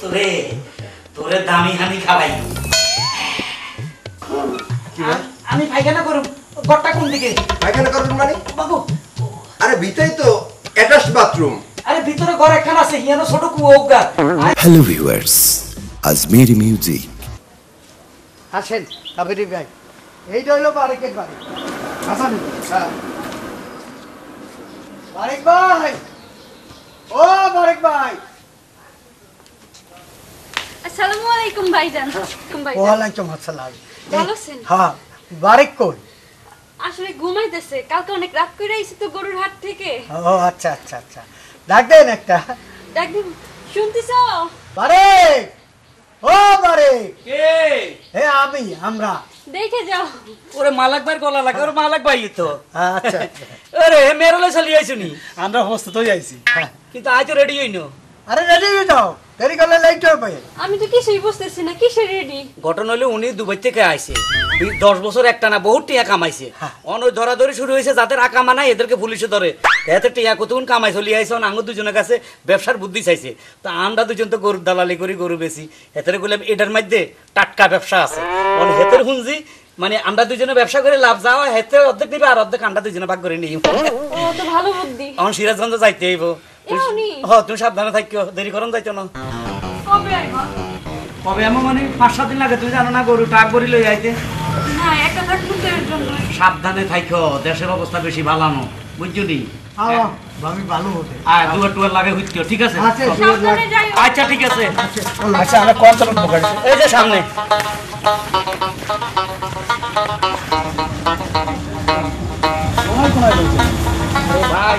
তোরে তোরে দামি হানি খাওয়াই আমি পায়খানা করুম। ঘরটা কোন দিকে? পায়খানা করবেন মানে? বাবু। আরে ভিতরেই তো অ্যাটাচ বাথরুম আরে ভিতরে ঘর একখানা আছে হিয়ানো ছোট কুয়োগা হ্যালো ভিউয়ার্স আজমেরি মিউজিক আসেন কাবেরি ভাই। এইটা হইল বারেকের বাড়ি। হাসান হ্যাঁ। বারেক ভাই! ও বারেক ভাই! আসসালামু আলাইকুম ভাইজান আলাইকুম ভাইজান ওয়ালাইকুম আসসালাম। ভালো আছেন? হ্যাঁ বারেক কই? আসলে ঘুমাইতেছে। কালকে অনেক রাত করে আইছি তো গরুর হাট থেকে। ও আচ্ছা আচ্ছা আচ্ছা। ডাক দেন একটা। শুনতেছ? বারেক! ও বারেক! কে? হে আমি আমরা। দেখে যাও। ওরে মালাক ভাই গলা লাগে। ওরে মালাক ভাই তো। আচ্ছা আচ্ছা। আরে মেরলে চলি আইছুনি আমরা প্রস্তুত হয়ে আইছি কিন্তু আজ তো রেডি হইনো? আরে রেডি হয়ে যাও। দেরি করলে হবে আমি তো কিছুই বুঝতেছি না কিসের রেডি ঘটনা হলে উনি দুবাই থেকে আইছে। দশ বছর একটা না বহুত টিয়া কামাইছে। অন ওই ধরাধরি শুরু হয়েছে যাদের আকামা নাই এদেরকে পুলিশে ধরে। এতে টিয়া কতক্ষণ কামাই চলি আইছে অন আঙ্গুর দুজনের কাছে ব্যবসার বুদ্ধি চাইছে। তো আমরা দুজন তো গরুর দালালি করি গরু বেশি হেতের বললাম এটার মধ্যে টাটকা ব্যবসা আছে। অন হেতের শুনছি মানে আমরা দুজনে ব্যবসা করে লাভ যাওয়া হেতে অর্ধেক নিবে আর অর্ধেক আমরা দুজনে ভাগ করে নিই। ও তো ভালো বুদ্ধি। এখন সিরাজগঞ্জ যাইতে হইব। তুমি সাবধানে থাকিও দেরি করন যাইতো না। কবে আইবা? কবে এমন মানে পাঁচ সাত দিন লাগে তুমি জানো না গরু টাক করি লই আইতে। সাবধানে থাইকো দেশের অবস্থা বেশি ভালো না বুঝছ নি? আমি ভালো হবে আর দুয়ার টুয়ার লাগে হইতেও ঠিক আছে? আচ্ছা আচ্ছা ঠিক আছে। আচ্ছা আমরা কোন চালক বোকার এই যে সামনে। ভাই।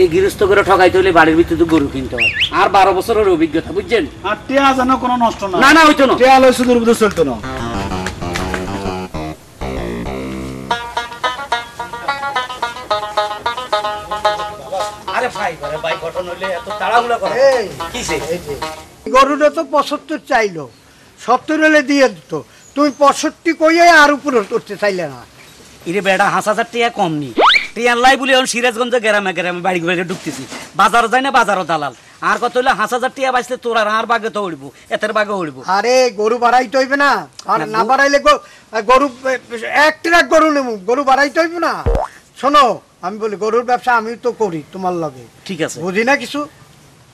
এই গৃহস্থ করে ঠকাইতে হলে বাড়ির ভিতরে গরু কিনতে হয়। আর বারো বছরের অভিজ্ঞতা বুঝছেন? আর টিয়া যেন কোনো নষ্ট না না না হইতো না। টিয়া লয় শুধু চলতো না। গরুটা তো পঁচাত্তর চাইলো সত্তর হলে দিয়ে দিত। তুমি পঁয়ষট্টি কইয়ে আর উপরে করতে চাইলে না। ইরে বেড়া হাঁস হাজার টিয়া কম নি। টিয়ার লাই বলে এখন সিরাজগঞ্জ গ্রামে গ্রামে বাড়ি বাড়ি ঢুকতেছি। বাজারও যায় না বাজারও দালাল। আর কত হইলে হাঁস হাজার টিয়া বাঁচলে তোর আর আর বাগে তো উড়ব এতের বাগে উড়ব। আরে গরু বাড়াইতে হইবে না। আর না বাড়াইলে গো- গরু এক ট্রাক গরু নেব গরু বাড়াইতে হইবে না। শোনো আমি বলি গরুর ব্যবসা আমি তো করি তোমার লগে। ঠিক আছে। বুঝি না কিছু?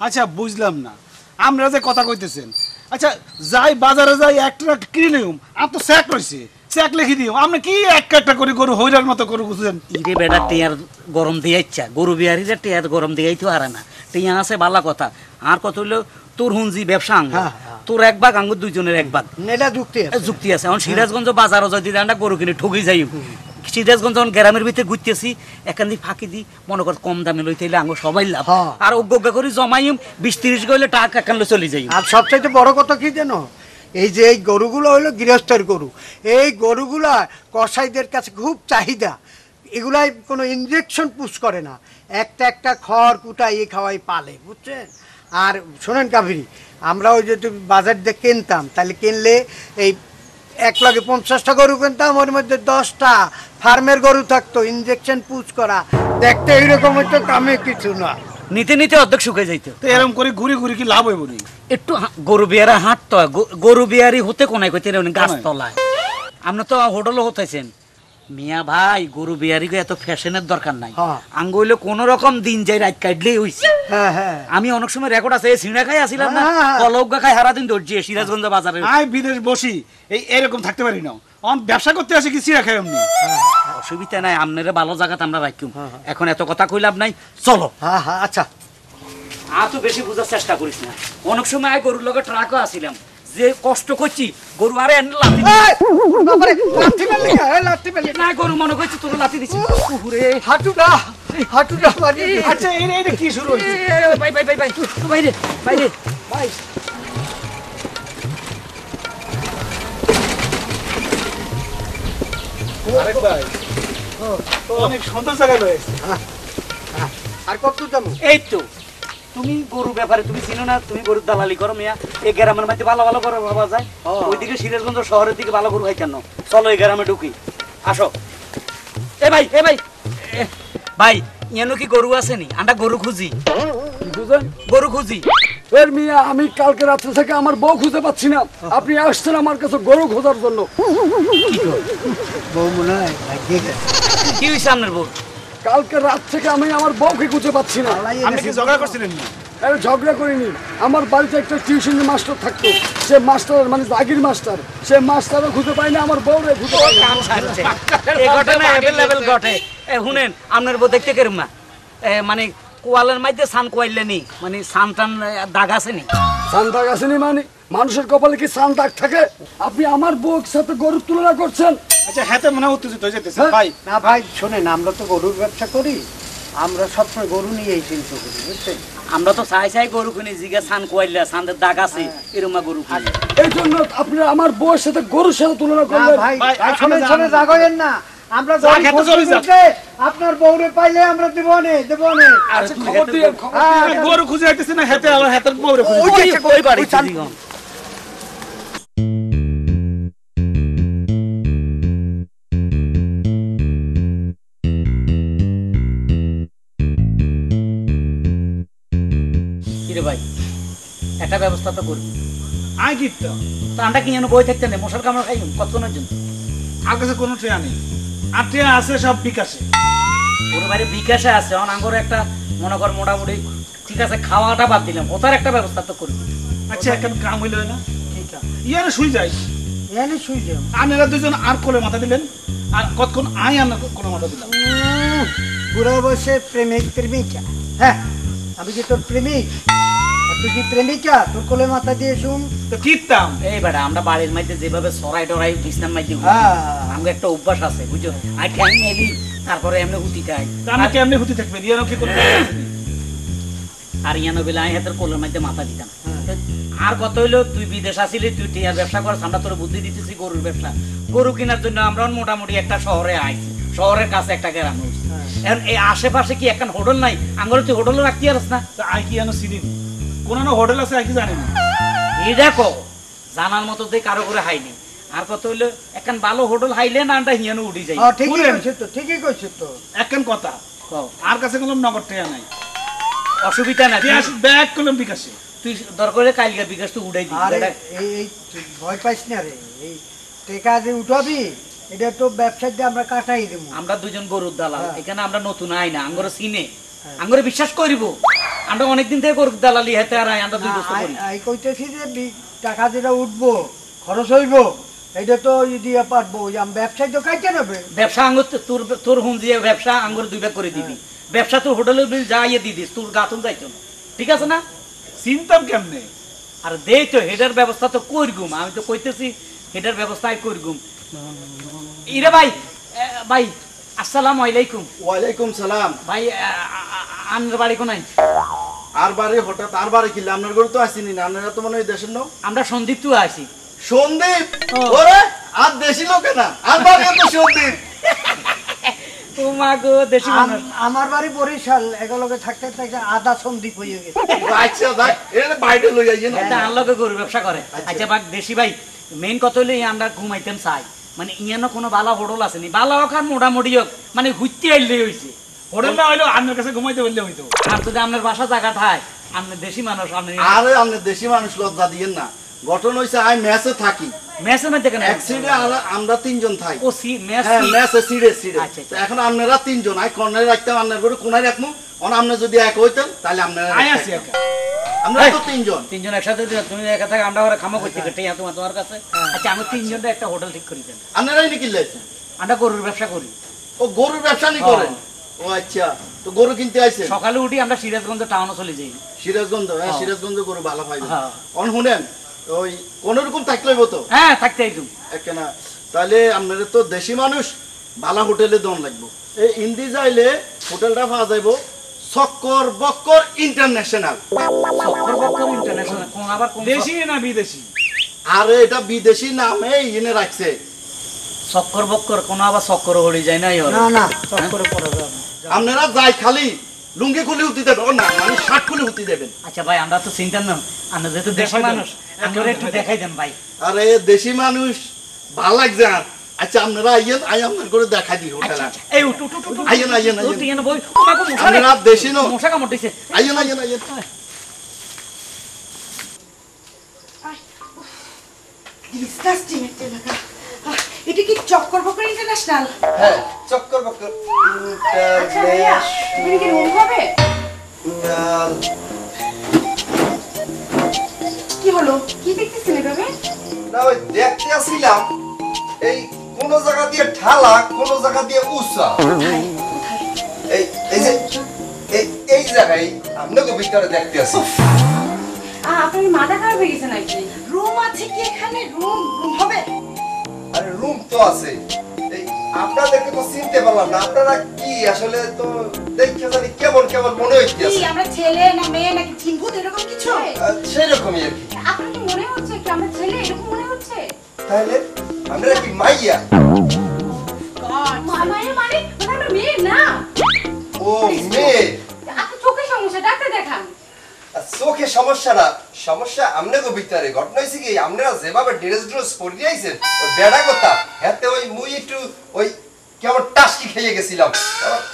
আচ্ছা বুঝলাম না। আমরা যে কথা কইতেছেন। আচ্ছা যাই বাজারে যাই এক ট্রাক কিনে নিউম আর তো স্যাক রয়েছে স্যাক লিখে দিও। আপনি কি এক একটা করে গরু হইরার মতো করে বুঝছেন ইরে বেড়া টিয়ার গরম দিয়ে ইচ্ছা গরু বিহারিদের টিয়ার গরম দিয়ে তো আরে না। টিয়া আছে বালা কথা। আর কত হইল তোর হুঞ্জি ব্যবসা আঙ্গ হ্যাঁ, হ্যাঁ। তোর এক ভাগ আঙ্গুর দুইজনের এক ভাগ এটা যুক্তি আছে। যুক্তি আছে। এখন সিরাজগঞ্জ বাজারও যদি আমরা গরু কিনে ঠকি যাই সিরাজগঞ্জ যখন গ্রামের ভিতরে ঘুরতেছি এখান দিয়ে ফাঁকি দি মনে কর কম দামে লইতে হইলে আঙ্গ সবাই লাভ। হ্যাঁ। আর অজ্ঞ অজ্ঞ করে জমাইম বিশ তিরিশ গেলে টাকা এখান চলে যাই আর সবচাইতে বড় কথা কি জানো? এই যে এই গরুগুলো হলো গৃহস্থের গরু, এই গরুগুলা কসাইদের কাছে খুব চাহিদা। এগুলাই কোনো ইঞ্জেকশন পুশ করে না। একটা একটা খড় কুটাই এ খাওয়াই পালে, বুঝছেন? আর শোনেন কাভিরি, আমরা ওই যে বাজার দিয়ে কিনতাম, তাহলে কিনলে এই এক লাখে পঞ্চাশটা গরু কিনতাম, ওর মধ্যে দশটা ফার্মের গরু থাকতো ইঞ্জেকশন পুশ করা। দেখতে এইরকম হতো কামে কিছু না। নিতে নিতে অর্ধেক শুকে যাইতো। তো এরকম করে ঘুরে ঘুরে কি লাভ হইব একটু গরু বিয়ারা হাঁটতো। গরু বিয়ারি হতে কোনায় কইতে গাছ তলায়। আপনি তো হোটেলও হতেছেন মিয়া ভাই গরু বিয়ারি এত ফ্যাশনের দরকার নাই। হ্যাঁ। আঙ্গ হইলে কোন রকম দিন যাই রাত কাটলেই হইছে। হ্যাঁ হ্যাঁ। আমি অনেক সময় রেকর্ড আছে সিঁড়া খাই আসিলাম না। কলৌগা খাই হারা দিন দর্জি সিরাজগঞ্জ বাজারে আই বিদেশ বসি এই এরকম থাকতে পারি না। ব্যবসা করতে আসে কি চিরা খাই এমনি অসুবিধা নাই আপনারা ভালো জায়গাতে আমরা রাখুম এখন এত কথা কইলাম নাই চলো হ্যাঁ হ্যাঁ আচ্ছা আর তো বেশি বোঝার চেষ্টা করিস না অনেক সময় আয় গরুর লগে ট্রাকও আসিলাম যে কষ্ট করছি গরু আরে লাথি। না গরু মনে করছি তোর লাথি দিছি হাঁটুটা হাঁটুটা। আচ্ছা এই এটা কি শুরু হয়েছে ভাই বাইরে বাইরে আরেক ভাই। অনেক সুন্দর জায়গায় রয়েছে আর কত যাব? এই তো তুমি গরু ব্যাপারে তুমি চিনো না তুমি গরুর দালালি করো মিয়া। এই গ্রামের মধ্যে ভালো ভালো করে ভাবা যায়। ওইদিকে সিরাজগঞ্জ শহরের দিকে ভালো গরু হয় কেন? চলো এই গ্রামে ঢুকি। আসো। এ ভাই এ ভাই। ভাই ইয়ানো কি গরু আসেনি আমরা গরু খুঁজি। বুঝলেন গরু খুঁজি। এর মিয়া আমি কালকে রাত্রে থেকে আমার বউ খুঁজে পাচ্ছি না। আপনি আসছেন আমার কাছে গরু খোঁজার জন্য। বউ মনে হয় কি হয়েছে আপনার বউ? কালকে রাত থেকে আমি আমার বউকে খুঁজে পাচ্ছি না। আপনি কি ঝগড়া করছিলেন না? আরে ঝগড়া করিনি। আমার বাড়িতে একটা টিউশনের মাস্টার থাকতো। সে মাস্টার মানে জাগির মাস্টার সে মাস্টারও খুঁজে পায় না আমার বউরে খুঁজে পায় না। এ শুনেন আপনার বউ দেখতে কেরম না? এ, মানে কোয়ালের মধ্যে সান কোয়াইলে নি? মানে সান টান দাগ আছে নি? সান দাগ আসেনি মানে? মানুষের কপালে কি সান দাগ থাকে? আপনি আমার বউর সাথে গরুর তুলনা করছেন? আচ্ছা হাতে মনে হয় উত্তেজিত হয়ে যেতেছে। হ্যাঁ। ভাই না ভাই শোনেন আমরা তো গরুর ব্যবসা করি। আমরা সবসময় গরু নিয়েই চিন্তা করি বুঝছেন? আমরা তো চাই চাই গরু কিনে জিগা সান কোয়াইলে সানের দাগ আছে এরম গরু কিনে। এই জন্য আপনারা আমার বউয়ের সাথে গরুর সাথে তুলনা করলেন। ভাই ভাই, আপনি শোনেন শোনেন রাগ না। আমরা। আপনার বউরে পাইলে আমরা দেবো নে দেবো নে। আচ্ছা খবর দিয়ে খবর হ্যাঁ, আমি গরু খুঁজে আইতেছি না হাতে আবার হাতের বউরে খুঁজে ওই বাড়ি ভাই একটা ব্যবস্থা তো করবি। আই কিত্তা তো আমরা কি বই থাকতে নেই মশার কামড় খাই কতক্ষণের জন্য? আর কাছে কোনো ট্রেয়া নেই। ট্রেয়া আছে সব বিকাশে। ওর বাইরে বিকাশে আছে অন আঙ্গর একটা মনে কর মোটামুটি ঠিক আছে খাওয়াটা বাদ দিলাম ওটার একটা ব্যবস্থা তো করবি আচ্ছা এখন কাম হইল না? ঠিক আছে ইয়ারে শুই যাই। এনে শুই যাও। আপনারা দুজন আর কোলে মাথা দিলেন আর কতক্ষণ আই আপনার কোলে মাথা দিলাম। বুড়া বয়সে প্রেমিক প্রেমিকা। হ্যাঁ আমি কি তোর প্রেমিক। তুই কি প্রেমিকা? তোর কোলে মাথা দিয়ে শুন। তো কিতাম এই বেটা আমরা বাড়ির মধ্যে যেভাবে সরাই টরাই বিছনার মধ্যে হ্যাঁ। আমাকে একটা অভ্যাস আছে বুঝছ? আর ঠ্যাং মেলি তারপরে এমনি উঠি খাই আমি কেমনে হতে থাকবে? ইয়ানো কি কোনো আর ইয়ানো বেলা আমি হাতের কোলের মধ্যে মাথা দিতাম। আর কত হইল তুই বিদেশ আসিলি তুই টিয়ার ব্যবসা কর আমরা তোর বুদ্ধি দিতেছি গরুর ব্যবসা। গরু কেনার জন্য আমরা মোটামুটি একটা শহরে আইছি। শহরের কাছে একটা গ্রাম হইছে। এখন এই আশেপাশে কি একটা হোটেল নাই? আঙ্গুর তুই হোটেলে রাখতে পারস না। আই কি জানো কোন না হোটেল আছে কি জানি না। এই দেখো জানার মতো দিয়ে কারও করে হাইনি। আর কত হইল একখান ভালো হোটেল হাইলে না আমরা হিয়ানো উঠি যাই হ্যাঁ ঠিকই তো ঠিকই কইছে তো। একখান কথা কও, আর কাছে কোনো নগদ ট্রেয়া নাই। অসুবিধা নাই। ব্যাগ করলাম বিকাশে। তুই দরকার হলে কালকে বিকাশ তুই উঠাই দিবি আরে এই এই ভয় পাইস না রে। এই টেকা যে উঠাবি এটা তো ব্যবসায় দিয়ে আমরা কাটাই দেবো। আমরা দুজন গরুর দালাল হ্যাঁ। এখানে আমরা নতুন আই না আঙ্গরে চিনে। আঙ্গরে বিশ্বাস করিব। আমরা অনেকদিন থেকে গরুর দালালি হেতে আর আমরা দুই দোস্ত করি। আমি কইতেছি যে টাকা যেটা উঠবো খরচ হইব এটা তো দিয়ে পারব আম ব্যবসায় তো কাইতে নেবে। ব্যবসা আঙ্গুর তোর তোর হুম দিয়ে ব্যবসা আঙ্গুর দুই ভাগ করে দিবি। ব্যবসা তোর হোটেলে বিল যা ইয়ে দিয়ে দিস তোর গাতুন যাইতো না। ঠিক আছে না? চিন্তাম কেমনে? আর দেই তো হেডার ব্যবস্থা তো করগুম আমি তো কইতেছি হেডার ব্যবস্থা আমি করগুম ইরে ভাই ভাই আসসালামু আলাইকুম। ওয়ালাইকুম সালাম। ভাই বাড়ি আর বারে হঠাৎ আর বারে কিনলে আপনার গরু তো আসেনি না আপনারা তো মনে হয় দেশের লোক? আমরা সন্দীপ তো আছি সন্দীপ ওরে আর দেশি লোকে না? আর বারে তো সন্দীপ? ও মা গো দেশি মানুষ। আমার বাড়ি বরিশাল এগুলোকে থাকতে থাকতে আদা সন্দীপ হয়ে গেছে। আচ্ছা দেখ এটা বাইরে লই যাইয়েন এটা আনলকে গরু ব্যবসা করে। আচ্ছা। বাক দেশি ভাই মেইন কথা হইলে এই আমরা ঘুমাইতেন চাই। মানে ইয়ানো কোনো বালা হোটেল আসেনি বালা হোক আর মোটামুটি হোক মানে ঘুরতে আইলে হইছে। হোটেল না হইল আপনার কাছে ঘুমাইতে বললে হইতো। আর যদি আপনার বাসা জায়গা থায় আপনি দেশি মানুষ আপনি আরে আপনি দেশি মানুষ লজ্জা দিয়েন না। গঠন হইছে আমি ম্যাচে থাকি। মেসে মধ্যে কেন এক সিডে আমরা তিনজন থাকি ও সি মেস হ্যাঁ ম্যাচে সিডে সিডে আচ্ছা, আচ্ছা। এখন আপনারা তিনজন আই কর্নারে রাখতাম আপনার গরু কোনায় রাখব অন আপনি যদি এক হইতেন তাহলে আপনারা আই আছি একা। আমরা তো তিনজন। তিনজন একসাথে তুমি একা থাকে আমরা ওরা খামো করতে কেটে তোমার তোমার কাছে। আচ্ছা আমি তিনজনটা একটা হোটেল ঠিক করে দেন আপনারাই নাকি লাইছেন আমরা গরুর ব্যবসা করি। ও গরুর ব্যবসা নি করেন? ও আচ্ছা। তো গরু কিনতে আইছেন? সকালে উঠি আমরা সিরাজগঞ্জ টাউনে চলে যাই। সিরাজগঞ্জ হ্যাঁ হ্যাঁ। সিরাজগঞ্জ গরু ভালো হ্যাঁ। অন শুনেন ওই কোন রকম থাকলে তো? হ্যাঁ থাকতে একদম একখানা তাহলে আপনাদের তো দেশি মানুষ ভালো হোটেলে দন লাগবো। এই ইন্দি যাইলে হোটেলটা পাওয়া যাইব। সক্কর বক্কর ইন্টারন্যাশনাল। সত্তর বছর ইন্টারন্যাশনাল কোন আবার কোন দেশি না বিদেশি? আর এটা বিদেশি নামে ইনে রাখছে। চক্কর বক্কর কোনো আবার চক্কর হয়ে যায় নাই ওর না না। চক্করে পড়া যাবে আপনারা যাই খালি লুঙ্গি খুলে হুতি দেবেন ও না মানে শার্ট খুলে হুতি দেবেন। আচ্ছা ভাই আমরা তো চিন্তা না আমরা যেহেতু দেশি মানুষ আমরা একটু দেখাই দেন ভাই। আরে দেশি মানুষ ভালো লাগছে আর। আচ্ছা আপনারা আইয়েন আই আপনার করে দেখা দিই হোটেল। এই উঠ উঠ উঠ আইয়েন, আইয়েন, আইয়েন। উঠ, বই। গো, মশা। আপনারা দেশি নো মশা কামড় দিছে আইয়েন আইয়েন। আইয়েন ডিসকাস্টিং একটা এটা কি চক্কর বকর ইন্টারন্যাশনাল হ্যাঁ চক্কর বক্কর আচ্ছা কি রুম হবে কি হলো? কি দেখতেছেন এভাবে? না ওই দেখতে আসছিলাম এই কোন জায়গা দিয়ে ঢালা কোন জায়গা দিয়ে উঁচা এই এই যে এই এই জায়গায় আপনাকে ভিতরে দেখতে আসি। আপনার কি মাথা খারাপ হয়ে গেছে নাকি? রুম আছে কি এখানে? রুম রুম হবে? আরে রুম তো আছে। আপনাদেরকে তো চিনতে পারলাম না। আপনারা কি আসলে তো জানি কেমন কেমন মনে কি আমরা ছেলে না মেয়ে নাকি এরকম কিছু? সেই আর কি। আপনার মনে হচ্ছে কি আমরা ছেলে এরকম মনে হচ্ছে? তাহলে? আমরা কি মাইয়া? মানে আমরা মেয়ে না। ও মেয়ে। আপনার চোখের সমস্যা ডাক্তার দেখান। চোখে সমস্যা না। সমস্যা আমনেগো ভিতরে। ঘটনা হয়েছে কি আপনারা যেভাবে ড্রেস ড্রেস পরে আইছেন ওই বেড়া কথা হাতে ওই মুই একটু ওই কেমন টাসকি খেয়ে গেছিলাম।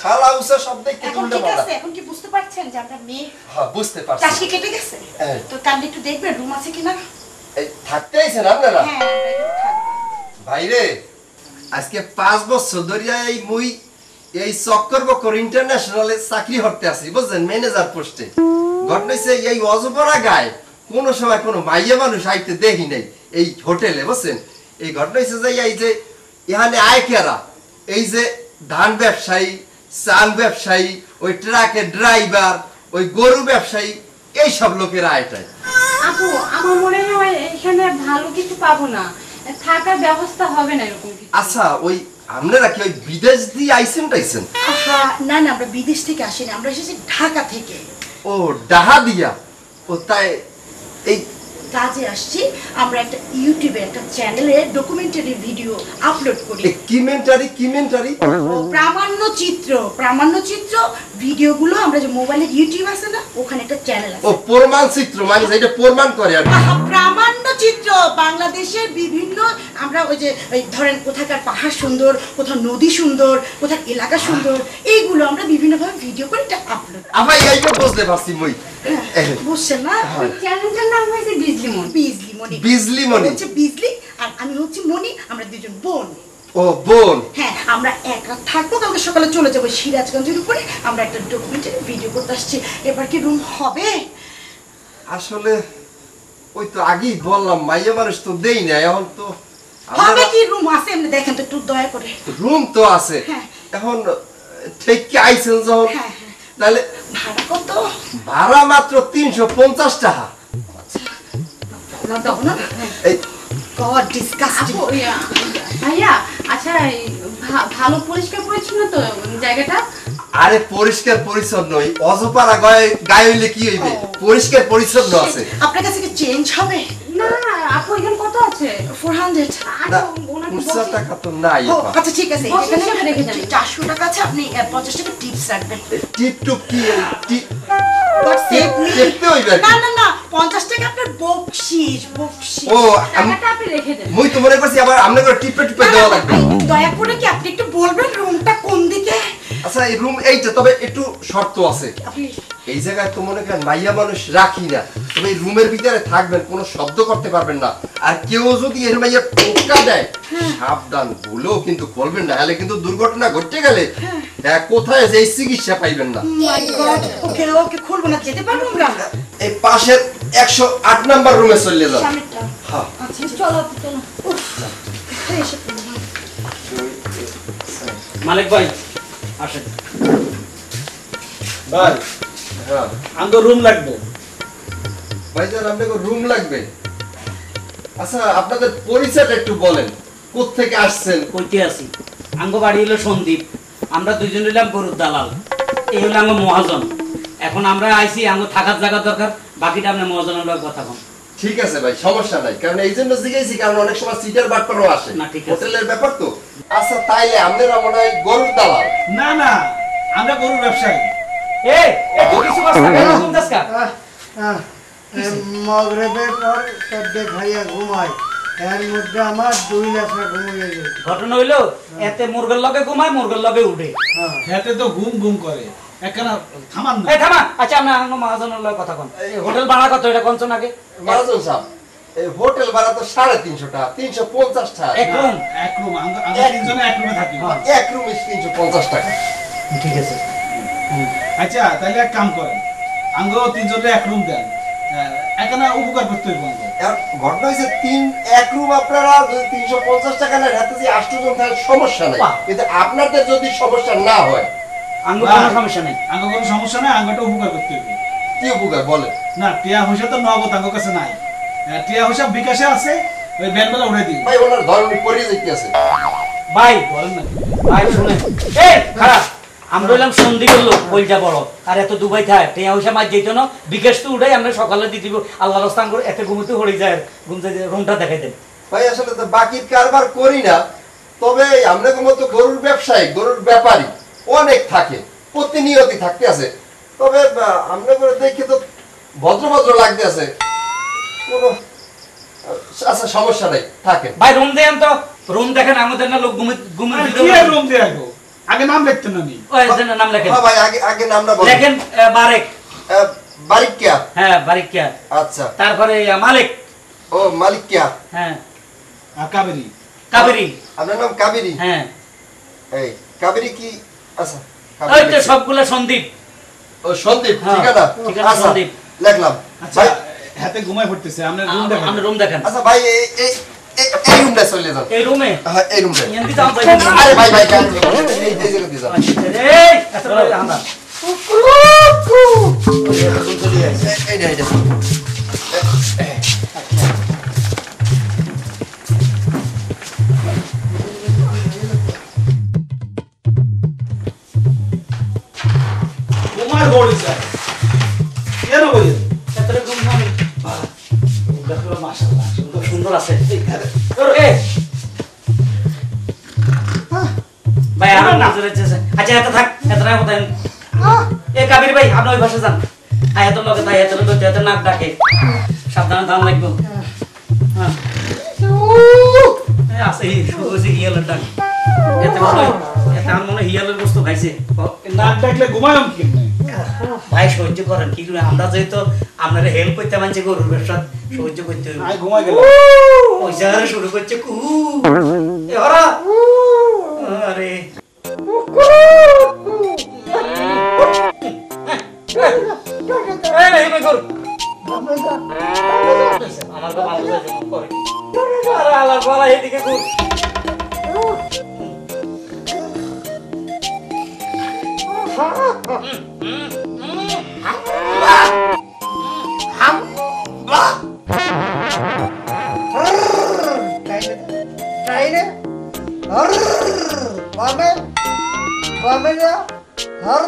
থালা উসা সব দেখতে এখন তুলতে পারা এখন কি বুঝতে পারছেন যে আমরা মেয়ে হ্যাঁ বুঝতে পারছি। চাষি কেটে গেছে? হ্যাঁ। তো কান্দি একটু দেখবেন রুম আছে কিনা? এই থাকতে আইছেন আপনারা? হ্যাঁ একটু। ভাইরে, আজকে পাঁচ বছর ধরিয়া এই মুই এই চক্কর বক্কর ইন্টারন্যাশনালে চাকরি করতে আছি, বুঝছেন? ম্যানেজার পোস্টে ঘটনা হইছে, এই অজপরা গায়ে কোন সময় কোনো মাইয়া মানুষ আইতে দেখি নাই এই হোটেলে, বুঝছেন? এই ঘটনা হইছে যে, এই যে এখানে আয় কেরা এই যে ধান ব্যবসায়ী, চাল ব্যবসায়ী, ওই ট্রাকের ড্রাইভার, ওই গরু ব্যবসায়ী এই সব লোকের আয়টায়। আপু, আমার মনে হয় এখানে ভালো কিছু পাবো না। থাকার ব্যবস্থা হবে না এরকম কিছু। আচ্ছা ওই আপনারা কি ওই বিদেশ দিয়ে আইসেন টাইসেন? আহা, না না আমরা বিদেশ থেকে আসিনি আমরা এসেছি ঢাকা থেকে। ও ডাহা দিয়া। ও তাই এই কাজে আসছি। আমরা একটা ইউটিউবে একটা চ্যানেলে ডকুমেন্টারি ভিডিও আপলোড করি। কিমেন্টারি কিমেন্টারি? প্রামাণ্য চিত্র প্রামাণ্য চিত্র। ভিডিওগুলো আমরা যে মোবাইলের ইউটিউব আছে না ওখানে একটা চ্যানেল আছে। ও প্রমাণ চিত্র মানে যেটা প্রমাণ করে আর প্রামাণ্য চিত্র! বাংলাদেশের বিভিন্ন আমরা ওই যে ধরেন কোথাকার পাহাড় সুন্দর কোথাও নদী সুন্দর কোথার এলাকা সুন্দর এইগুলো আমরা বিভিন্নভাবে ভিডিও করে এটা আপলোড আবার এইটা বুঝতে পারছি মই। বুঝছেন না? চ্যানেলটার নাম হয়েছে বিজলি মন বিজলি মনি বিজলি মনি। হচ্ছে বিজলি আর আমি হচ্ছে মনি আমরা দুজন বোন। ও বোন। হ্যাঁ আমরা এক থাকব কালকে সকালে চলে যাব সিরাজগঞ্জের উপরে। আমরা একটা ডকুমেন্টারি ভিডিও করতে আসছি। এবার কি রুম হবে? আসলে ওই তো আগেই বললাম মাইয়া মানুষ তো দেই না এখন তো হবে কি রুম আছে এমনি দেখেন তো একটু দয়া করে। রুম তো আছে। হ্যাঁ। এখন ঠিক কি আইছেন যখন? হ্যাঁ, হ্যাঁ। তাহলে ভাড়া কত? ভাড়া মাত্র তিনশো পঞ্চাশ টাকা। না? দাও না গড ডিসকাস্টিং ভাইয়া আচ্ছা ভালো পরিষ্কার পরিচ্ছন্ন তো জায়গাটা? আরে পরিষ্কার পরিচ্ছন্ন এই অজপাড়া গায়ে গায়ে হইলে কি হইবে? পরিষ্কার পরিচ্ছন্ন আছে। আপনার কাছে কি চেঞ্জ হবে? না না আপু এখানে কত আছে? ফোর হান্ড্রেড না ওনাকে উৎসাহ বলছি- টাকা তো নাই আচ্ছা ঠিক আছে এখানে রেখে যান। চারশো টাকা আছে আপনি আহ, পঞ্চাশ টাকা টিপস রাখবেন। টিপ টুপ কি টিপ But save me. দেখতে হইবে আর কি। না না না পঞ্চাশ টাকা আপনার বকশিস বকশিস। ও টাকাটা আপনি রেখে দেন। মুই তো মনে করছি আবার আমনে করে টিপে টিপে দেওয়া লাগবে। দয়া করে কি আপনি একটু বলবেন রুমটা আচ্ছা এই রুম এইটা তবে একটু শর্ত আছে। এই জায়গায় তো মনে করেন মাইয়া মানুষ রাখি না। তবে রুমের ভিতরে থাকবেন কোনো শব্দ করতে পারবেন না। আর কেউ যদি এর মাইয়া টোকা দেয় সাবধান ভুলেও কিন্তু করবেন না। হলে কিন্তু দুর্ঘটনা ঘটে গেলে হ্যাঁ। কোথায় যে চিকিৎসা পাইবেন না। ওকে ওকে খুলবো না যেতে পারব আমরা? এই পাশের একশো আট নাম্বার রুমে চলে যান হ্যাঁ। আচ্ছা চলো চলো। উফ, এসে পড়লাম। মালিক ভাই আসেন। ভাই হ্যাঁ আমার রুম লাগবে। ভাইজান আপনাকে রুম লাগবে। আচ্ছা আপনাদের পরিচয়টা একটু বলেন। কোত্থেকে আসছেন? কইতে আছি। আঙ্গ বাড়ি হলো সন্দীপ। আমরা দুইজন হইলাম গরুর দালাল। এই হলো আঙ্গ মহাজন। এখন আমরা আইছি আঙ্গ থাকার জায়গা দরকার। বাকিটা আমরা মহাজনের লোক কথা কম ঠিক আছে ভাই সমস্যা নাই। কারণ এই জন্য জিজ্ঞেসি কারণ অনেক সময় সিটার বাটপারও আসে। না, ঠিক আছে। হোটেলের ব্যাপার তো। আচ্ছা তাইলে আপনারা মনে হয় গরুর দালাল। না না আমরা গরুর ব্যবসায়ী। এ এ তুই কিছু করছ না? কেন ঘুম যাস কা? আহ, আহ, এ মগরেবের পর চারটে খাইয়া ঘুমাই এর মধ্যে আমার দুই লাখা ঘুমিয়ে গেছে ঘটনা হইল এতে মুরগের লগে ঘুমায় মুরগের লগে উঠে। খেতে তো ঘুম ঘুম করে। একখানা থামান না। এই থামা। আচ্ছা আমরা আঙ্গ মহাজনের লগে কথা কন এই হোটেল ভাড়া কত? এটা কোনছ নাকি মহাজন সাহেব। হোটেল ভাড়া তো সাড়ে তিনশো টাকা তিনশো পঞ্চাশ টাকা। এক রুম এক রুম এক- থাকি। হ্যাঁ। এক রুম তিনশো পঞ্চাশ টাকা। ঠিক আছে। আচ্ছা তাহলে এক কাম করেন তিনজনে এক রুম দেন। হ্যাঁ, উপকার করতে এখন ঘটনা হয়েছে তিন এক রুম আপনারা যদি তিনশো পঞ্চাশ টাকা নেন হাতে যে আষ্টজন তাহলে সমস্যা নাই। কিন্তু আপনাদের যদি সমস্যা না হয় আঙ্গ। কোনো সমস্যা নেই। আঙ্গ কোনো সমস্যা নাই আঙ্গটা উপকার করতে হবে কি উপকার বলে না টিয়া পয়সা তো নগদ আঙ্গ কাছে নাই। টিয়া পয়সা বিকাশে আছে ওই ব্যানবেলা উড়ে দিই। ভাই ওনার ধরনের পরিয়ে যেতে আছে ভাই না। ভাই শুনে এই খারাপ। আমরা সন্দীপের লোক বইটা বড়। আর এত দুবাই থাকে টেয়া মাছ যেত না বিকাশ তো উঠাই আমরা সকালে দিয়ে দিব। করে এতে ঘুমতে হয়ে যায় ঘুমতে রুমটা দেখাই দেন। ভাই আসলে তো বাকির কারবার করি না তবে আমরা মতো গরুর ব্যবসায়ী গরুর ব্যাপারী অনেক থাকে প্রতিনিয়তই থাকতে আছে। তবে আমরা করে দেখে তো ভদ্র ভদ্র লাগতে আছে কোনো আচ্ছা সমস্যা নাই থাকেন। ভাই রুম দেন তো। রুম দেখেন আমাদের না লোক ঘুমে ঘুমে রুম দিয়ে আগে নাম লিখতেন না নি? ওই এদের নাম লেখেন। হ্যাঁ ভাই আগে আগে নামটা বলেন। লেখেন বারেক। আহ, বারিক কিয়া হ্যাঁ বারিক কিয়া আচ্ছা। তারপরে মালিক। ও মালিক কিয়া হ্যাঁ। আর কাবেরি। কাবেরি। আপনার নাম কাবেরি? হ্যাঁ। এই কাবেরি কি? আচ্ছা ওই কাবেরী তো। সবগুলো সন্দীপ। ও সন্দীপ হ্যাঁ, ঠিকানা? আচ্ছা সন্দীপ। লিখলাম আচ্ছা। ভাই হাতে ঘুমাই পড়তেছে আমরা রুম দেখেন। আমরা রুম দেখেন। আচ্ছা ভাই এই এই এই- এই রুমটা চলে যান এই রুমে হ্যাঁ এই রুমটা এমনি যাও যাই আরে ভাই ভাই কাজ এই এই জায়গা দিয়ে যান এই এত করে আমরা এই- এইটা এইটা ঘুমাই পড়েছে কেন বলি সুন্দর আছে ভাই নজর আছে আচ্ছা এত থাক এত না কথা এ কাবির ভাই আপনি ওই পাশে যান আয় এত লোকে তাই এত লোক এত নাক ডাকে সাবধানে ধান লাগবে হ্যাঁ এই আছে শুরু হয়েছে হিয়ালের ডাক এতে মনে হয় আমার মনে হিয়ালের বস্তু খাইছে নাক ডাকলে ঘুমায়ম কি ভাই সহ্য করেন কি করে? আমরা যেহেতু আপনারা হেল্প করতে মানছি গরুর ব্যবসা সহ্য করতে হবে। ঘুমাই গেল ওই জায়গায় শুরু করছে কু আরে। আমার তো ভালো করে। গলা এদিকে ঘুর। ট্রাইনে হর বামে বামে যা হর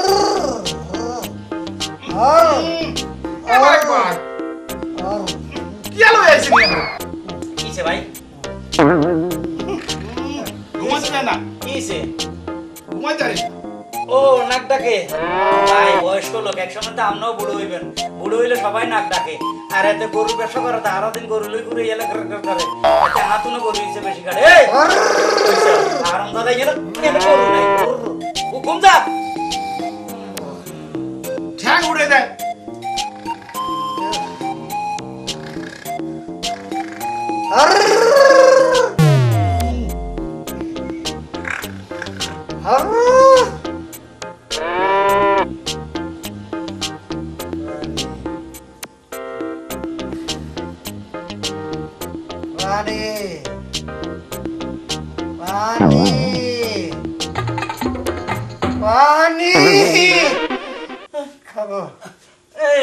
হর ও নাক ডাকে ভাই বয়স্ক লোক একসময় তো আমরাও বুড়ো হইবেন। বুড়ো হইলে সবাই নাক ডাকে। আর এতে গরুর ব্যবসা করে তো আরও দিন গরু লই ঘুরে এলে করে করে করে এতে হাতুনো গরু হিসেবে বেশি কাটে আরাম দাদা গেল গরু নাই। হুকুম যা ঠ্যাং উড়ে দেয়। হর হর পানি পানি খাব এই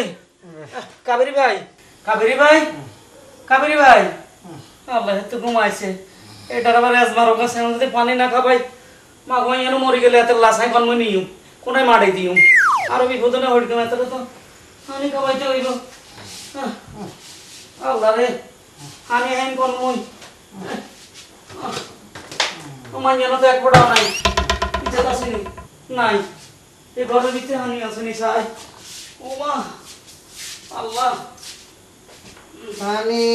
কাবেরি ভাই কাবেরি ভাই কাবেরি ভাই। আল্লাহ তো ঘুমাইছে এটার আবার আজমার কাছে যদি পানি না খাবাই মা ঘুমাই এনে মরি গেলে এত লাসাই পান মই নিও কোনায় মাড়াই দিও আরও বিপদ না হইল এত তো পানি খাবাইতে হইল আল্লাহ রে পানি হাইন কোন মই আমার যেন তো এক ফোটাও নাই। ইচ্ছা আসেনি নাই। এই ঘরের ভিতরে হানি আসেনি সাই। ও মা আল্লাহ। পানি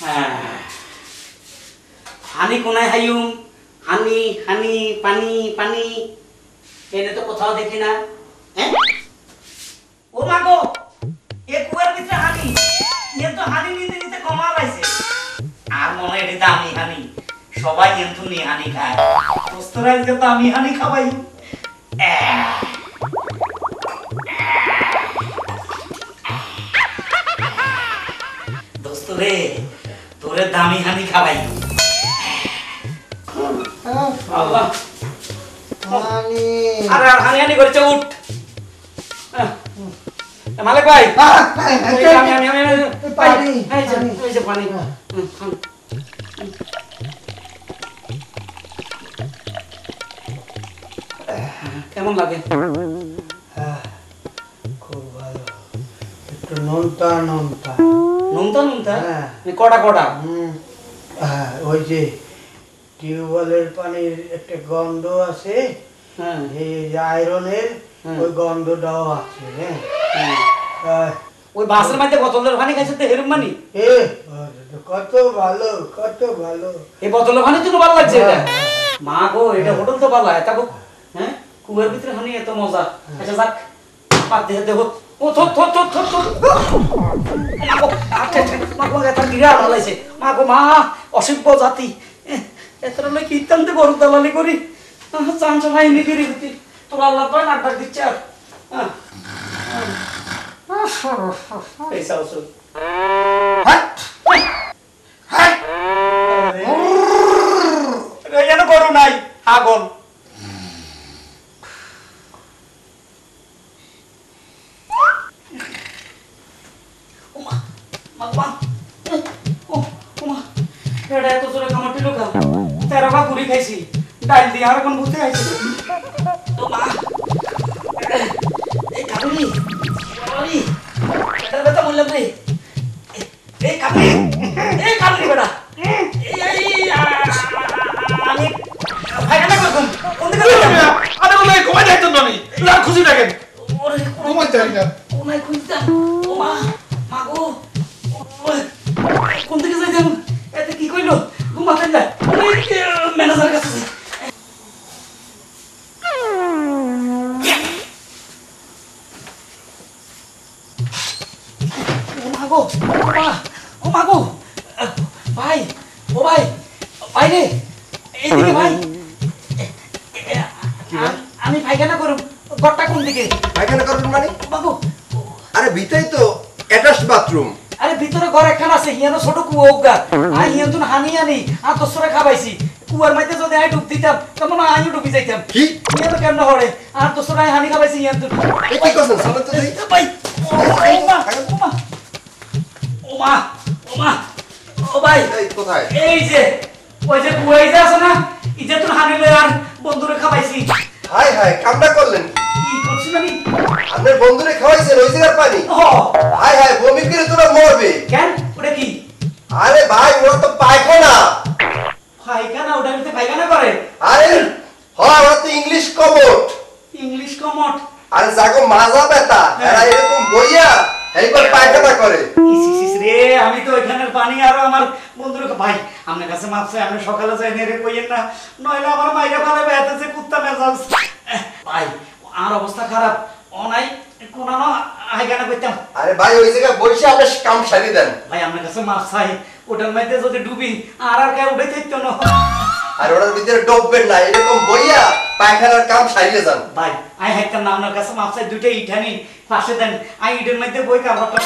হ্যাঁ। হানি কোনায় হাইউম হানি হানি পানি পানি। এনে তো কোথাও দেখি না। হ্যাঁ ও মা গো! সবাই কিন্তু নি হানি খায় দোস্তরা আজকে তো আমি হানি খাওয়াই আহ। দোস্ত রে তোরে দামি হানি খাওয়াই আল্লাহ পানি আরে আর হানি হানি করেছে উঠ আহ, মালিক ভাই এই যে আমি আমি আমি আমি- পানি, এই যে পানি। কেমন লাগে? খুব ভালো। একটু নোনতা নোনতা। নুনতা নুনতা? হ্যাঁ। কটা কটা হ্যাঁ, ওই যে টিউবওয়েলের পানির একটা গন্ধ আছে হ্যাঁ। এই আয়রনের ওই গন্ধটাও আছে হ্যাঁ। হ্যাঁ। ওই বাসের মধ্যে বোতলের পানি খাইছে তো হেরুম মানি এ কত ভালো কত ভালো। এই বোতলের পানি জন্য ভালো লাগছে এটা? হ্যাঁ, মা গো এটা হোটেল তো ভালো হয় তাকো হ্যাঁ? কুয়ার ভিতরে হানি এত মজা। আচ্ছা যাক পাত দিয়ে দেখো ও থো থো থো থো আচ্ছা আচ্ছা মা গো এটা গিরা ভালাইছে মা গো মা, অসভ্য জাতি। এতটা লোক ইত্যান্তে গরু দালালি করি? চান চালাই নি গিরি হতি তোর আল্লাহ তো নাটক দিচ্ছে আর। গরু নাই আগল ডাল দিয়ে আর কোন ভূতে খাইছি ভিতরে ঘর একখান আছে হিয়ানো ছোট কুয়া উগা। আর হিয়ান তুন হানি আনি আর দোসরে খাবাইছি। কুয়ার মধ্যে যদি আই ডুব দিতাম তখন আমিও ডুবি যাইতাম। কি? হিয়ানো কেমন হরে? আর দোসরে আই হানি খাবাইছি হিয়ান তুন এ কি করছেন চলেন তো দেখি ভাই ও মা ও মা ও ভাই। এই কোথায়? এই যে ওই যে কুয়াই যে আছে না ইজে তুন হানি লই আর বন্ধুরে খাবাইছি। হাই হাই কামটা করলেন কি? করছি আমি আপনার বন্ধুরে খাওয়াইছেন ওই জায়গার পানি? হাই হাই বমি করে তোরা মরবে। কেন? ওটা কি? আরে ভাই ওরা তো পায়খানা। পায়খানা ওটা ভিতরে পায়খানা করে? আরে হ্যাঁ ওরা তো ইংলিশ কমট। English commode. আরে জাগো মাজা ব্যথা। এরা এরকম বইয়া এইবার পায়খানা করে। ইস, ইস, ইস রে আমি তো ওইখানের পানি আরও আমার বন্ধুর ভাই আপনার কাছে মাপ চাই আপনি সকালে যাই নেড়ে কইেন না। নইলে আমার মাইরা পালাবে এত কুত্তা মেজাজ। ভাই আর অবস্থা খারাপ। অনাই কোনানো আইগানা করতাম আরে ভাই ওই জায়গায় বসে আপনি কাম সারি দেন। ভাই আপনার কাছে মাপ চাই ওটার মধ্যে যদি ডুবি আর আর কেউ উঠে থাকতো না। আর ওটার ভিতরে ডুববেন না এরকম বইয়া পায়খানার কাম সারিয়ে যান। ভাই আই হাইতাম না আপনার কাছে মাপ চাই দুইটা ইটানি পাশে দেন। আই ইটের মধ্যে বই কাপড়টা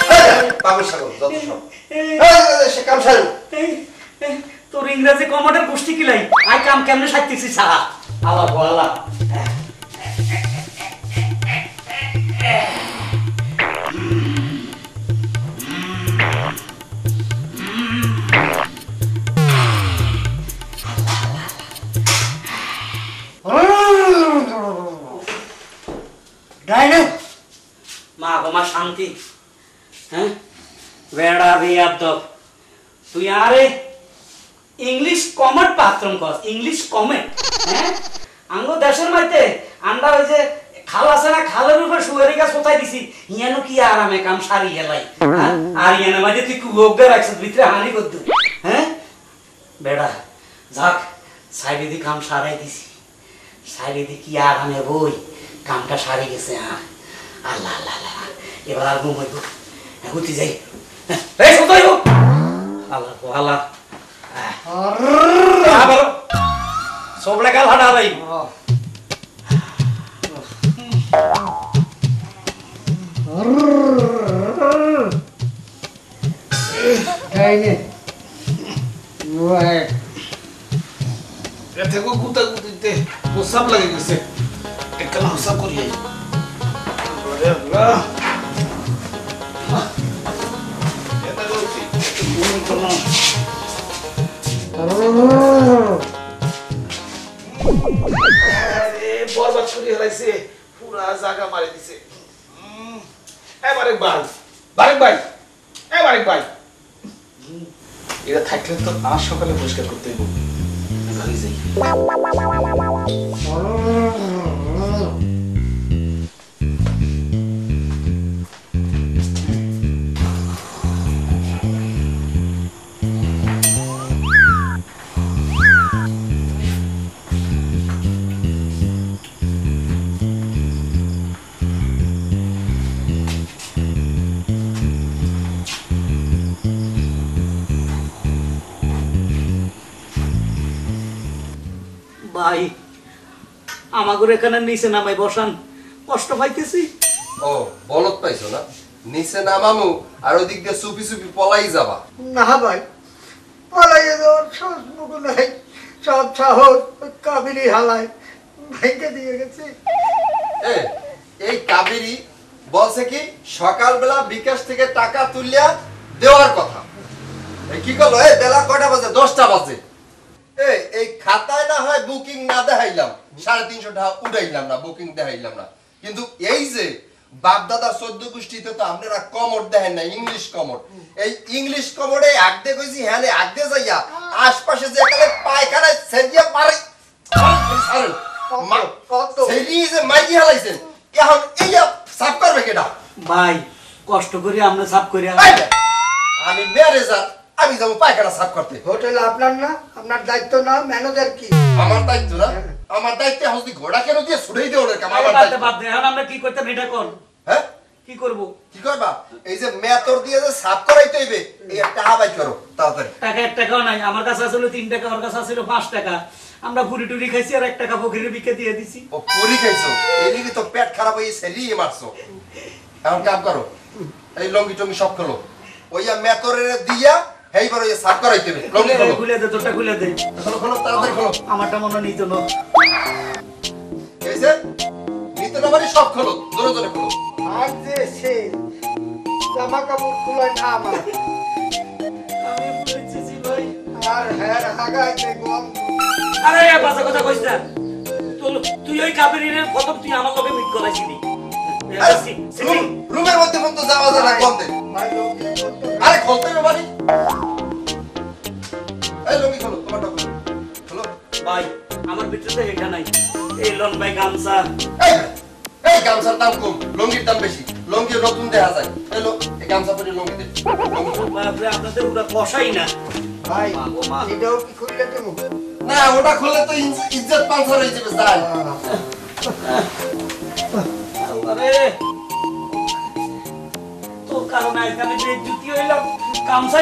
পাগল সাগল যত সব। সে কাম সারেন। তোর ইংরেজি কমাটের গোষ্ঠী কিলাই আই কাম কেমনে সাইতেছি সারা আল্লাহ গো আল্লাহ ডাইনে মা গো শান্তি। হ্যাঁ? বেড়া বিয়াদ তুই আরে ইংলিশ কমেট পাত্রম কস ইংলিশ কমেট হ্যাঁ? আঙ্গ দেশের মাইতে আমরা ওই যে খাল আছে না, খালের উপর শুয়ারি গাছ কোথায় দিছি? ইয়ানো কি আরামে কাম সারি গেলাই হ্যাঁ? আর ইয়ানো মাঝে তুই কুয়োগে রাখছিস, ভিতরে হানি করতে হ্যাঁ? বেড়া, যাক, সাইডে দি কাম সারাই দিছি। সাইডে দি কি আরামে বই। কামটা সারি গেছে হ্যাঁ আল্লাহ আল্লাহ আল্লাহ এবার আর ঘুম হইব। হুতি যাই। এই এ থেকে লাগে গেছে। একটা হসা করি আল্লাহ এটা করছি তুমি তো না বরবাদ করে হেলাইছে পুরা জায়গা মারি দিছে। বারেক ভাই। ভাই। এটা থাকলে তো আজ সকালে পরিষ্কার করতে হইব। ঘরে যাই। ভাই। আমাগর এখানে নিচে নামাই বসান। কষ্ট পাইতেছি। ও বলত পাইছো না? নিচে নামামু আর ওদিক দিয়ে চুপি চুপি পলাই যাবা। না ভাই পলাইয়ে দেওয়ার সাহস মুখো নাই। সব সাহস কাবিলি হালায় ভেঙে দিয়ে গেছে। এ, এই কাবেরি বলছে কি সকালবেলা বিকাশ থেকে টাকা তুলিয়া দেওয়ার কথা। কি করল? এ বেলা কয়টা বাজে? দশটা বাজে। এই খাতায় না হয় বুকিং না দেখাইলাম। সাড়ে তিনশো টাকা উঠাইলাম না বুকিং দেখাইলাম না। কিন্তু এই যে বাপ দাদা চোদ্দ গোষ্ঠীতে তো আপনারা কমর দেখেন না ইংলিশ কমর এই ইংলিশ কমরে আগদে কইছি হ্যাঁ আগদে যাইয়া আশপাশে যে এখানে পায়খানায় পারে। যে মাইকি হালাইছেন এখন এই সাফ করবে কেডা? ভাই কষ্ট করে আমরা সাফ করে আমি ম্যানেজার আমি যাব পায়খানা সাফ করতে। হোটেল আপনার না? আপনার দায়িত্ব না? ম্যানেজার কি? আমার দায়িত্ব না। আমার দায়িত্বে হসদি ঘোড়া কেন দিয়ে ছুড়েই দিয়ে ওদের কাম আমার দায়িত্ব। বাদ দে। এখন আমরা কি করতাম এটা কর হ্যাঁ? কি করব? কি করবা? এই যে মেতর দিয়ে যে সাফ করাইতে হইবে এই একটা হাবাই করো তাড়াতাড়ি। টাকা এক টাকাও নাই। আমার কাছে আসলে তিন টাকা ওর কাছে আসলে পাঁচ টাকা। আমরা পুরি টুরি খাইছি আর এক টাকা ফকিরে বিকে দিয়ে দিছি। ও পুরি খাইছো? এই লিগে তো পেট খারাপ হয়ে সেরি মারছো? এখন কাম করো। এই লঙ্গি টঙ্গি সব খোলো। ওই মেতরের দিয়া এইবার ওই সাফ করাইতে খোলো খুলে দে তোরটা খুলে দে। খোলো খোলো তাড়াতাড়ি খোলো। আমারটা মনে নিত না। নিতে না সব খোলো জোরে জোরে খোলো। আর যে সে জামা কাপড় খুলায় না আমার। আমি বলেছি ভাই। আর হ্যাঁ হাগাইতে গন্ধ। আরে বাসা কথা কইছ না। তুই- ওই কাবেরীর প্রথম তুই আমার লগে মিট করাইছিলি। রুমের মধ্যে মধ্যে যাওয়া যায় না গন্ধে আরে খুলতে বাড়ি এই লঙ্গি খোলো তোমারটা খোলো। খোলো ভাই আমার ভিতরে এটা নাই। এই লন ভাই গামছা। এই এই গামছার দাম কম লঙ্গির দাম বেশি। লঙ্গি নতুন দেখা যায়। এই লো এই গামছা পরে লঙ্গি দে বাপরে আপনাদের ওরা কষাই না। ভাই। এটাও কি খুললে না ওটা খুললে তো ইজ- ইজ্জত পাঁচশো হয়ে যাবে স্যার আরে তোর কারণে এখানে বেজ্জুতি হইলাম কামসা